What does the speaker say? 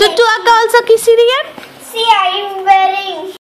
Tutu Aka also kiss Sirian?